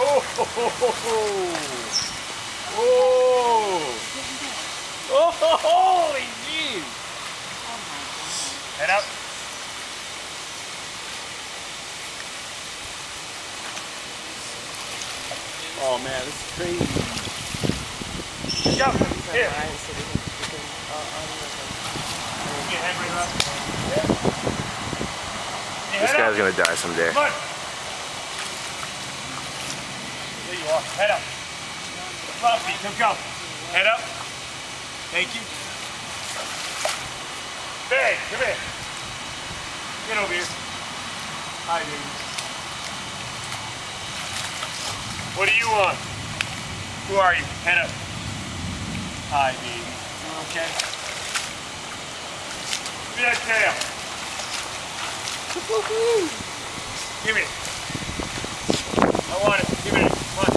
Oh! Oh! Oh! Holy jeez! Head up. Oh man, this is crazy. Go. Here. Get your head right up. Yeah. Your This guy's gonna die someday. There you are. Head up. Come on, Pete. Come, go. Head up. Thank you. Bang. Come here. Get over here. Hi, baby. What do you want? Who are you? Head up. Hi, baby. You okay? Give me that tail. Give me it. I want it. Give me it. Come on.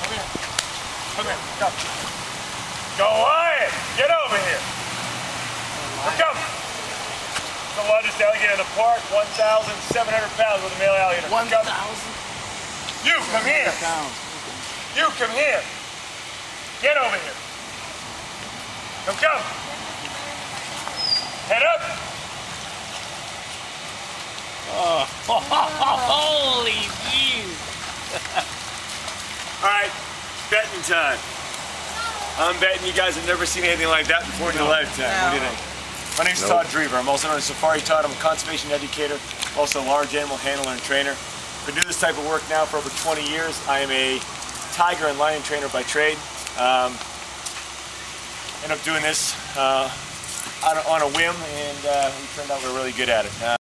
Come here. Come here. Come. Go on. Get over here. Come. The largest alligator in the park, 1,700 pounds with a male alligator. Thousand You come here. pounds. You come here. Get over here. Come, come. Head up. Oh, Holy betting time. I'm betting you guys have never seen anything like that before in your lifetime. What do you think? My name's Nope. Todd Drever. I'm also known as Safari Todd. I'm a conservation educator, also a large animal handler and trainer. I've Been doing this type of work now for over 20 years. I am a tiger and lion trainer by trade. Um, end up doing this uh, on, a, on a whim, and uh, we turned out we're really good at it. Uh,